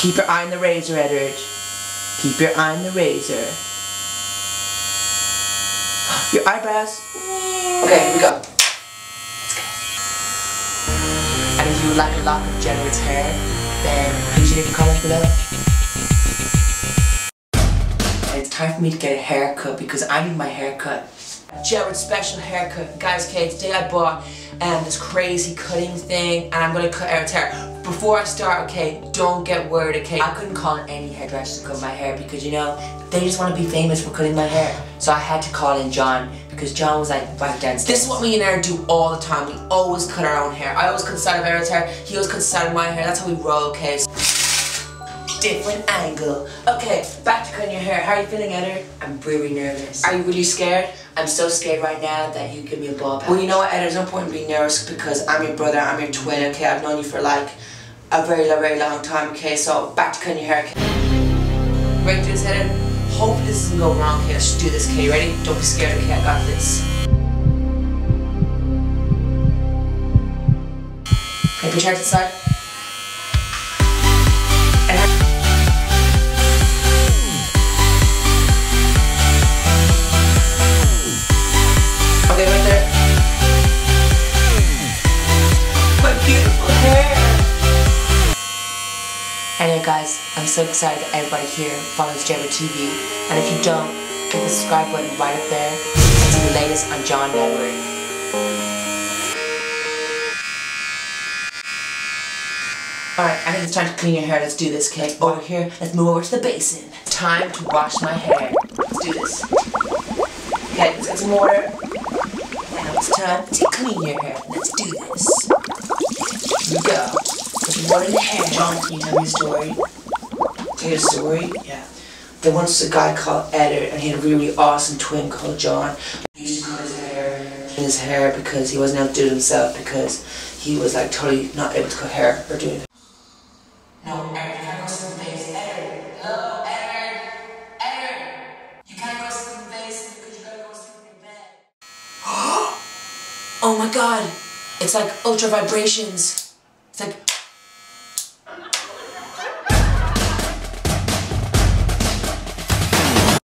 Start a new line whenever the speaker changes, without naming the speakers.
Keep your eye on the razor, Edward. Keep your eye on the razor. Your eyebrows. Okay, here we go. Let's go. And if you would like a lock of Jedward's hair, then please leave a comment below. And it's time for me to get a haircut because I need my haircut. Jedward's special haircut. Guys, okay, today I bought um, this crazy cutting thing and I'm gonna cut Eric's hair. Before I start, okay, don't get worried, okay? I couldn't call any hairdresser to cut my hair because, you know, they just want to be famous for cutting my hair. So I had to call in John because John was like right downstairs. This is what me and Eric do all the time. We always cut our own hair. I always cut side of Eric's hair. He always cuts side of my hair. That's how we roll, okay? different angle. Okay, back to cutting your hair. How are you feeling, Eder? I'm very nervous. Are you really scared? I'm so scared right now that you give me a ball. Well, you know what, Eder, there's no point in being nervous because I'm your brother, I'm your twin, okay? I've known you for like a very, very long time, okay? So, back to cutting your hair, okay? Ready to this, Eder? Hopefully this doesn't go wrong, okay? Let's do this, okay? You ready? Don't be scared, okay? I got this. Okay, put your hair to the side. Anyway, guys, I'm so excited that everybody here follows JedwardTV. And if you don't, hit the subscribe button right up there and see the latest on John Network. Alright, I think it's time to clean your hair. Let's do this, okay? Over here, let's move over to the basin. Time to wash my hair. Let's do this. Okay, let's get some water. Now it's time to clean your hair. Let's do this. Go. The hair. John, tell me a story? Tell a story? Yeah. There once a guy called Eder, and he had a really awesome twin called John. He used to cut his hair, his hair because he wasn't able to do it himself because he was like totally not able to cut hair or do it. No, Eder, you can't go in the face. Eder, hello, Eder, Eder, you can't go in the face because you gotta go sleep in your bed. oh my god, it's like ultra vibrations. It's like